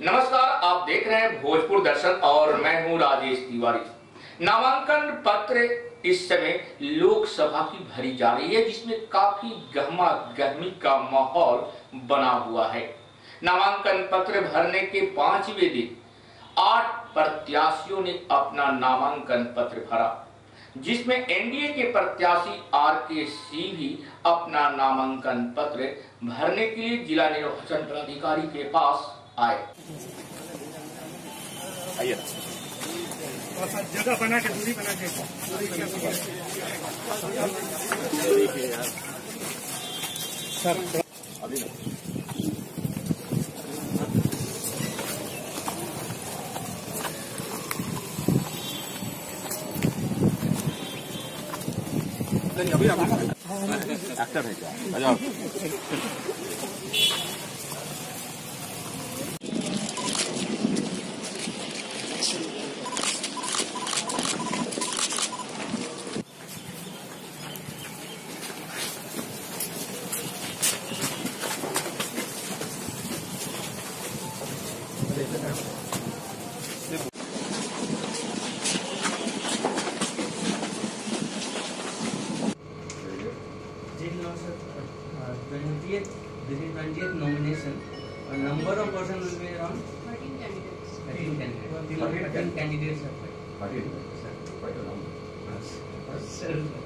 नमस्कार, आप देख रहे हैं भोजपुर दर्शन और मैं हूँ राजेश तिवारी। नामांकन पत्र इस समय लोकसभा की भरी जा रही है, जिसमें काफ़ी गहमा गहमी का माहौल बना हुआ है। नामांकन पत्र भरने के पाँचवें दिन आठ प्रत्याशियों ने अपना नामांकन पत्र भरा, जिसमें एनडीए के प्रत्याशी आर के सिंह भी अपना नामांकन पत्र भरने के लिए जिला निर्वाचन पदाधिकारी के पास आए। आइए। जगह बना के दूरी बना के सर अभी एक्टर है क्या this is 20th nomination. Uh, number of person will be around 13 candidates. 13 candidates. Till 13 candidates are filed. Sir. Sir. NR.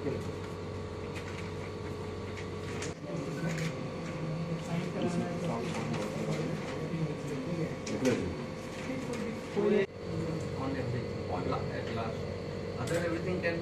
on everything on everything other everything can